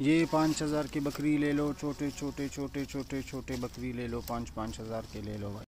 ये पाँच हज़ार की बकरी ले लो, छोटे छोटे छोटे छोटे छोटे बकरी ले लो, पाँच पाँच हज़ार के ले लो भाई।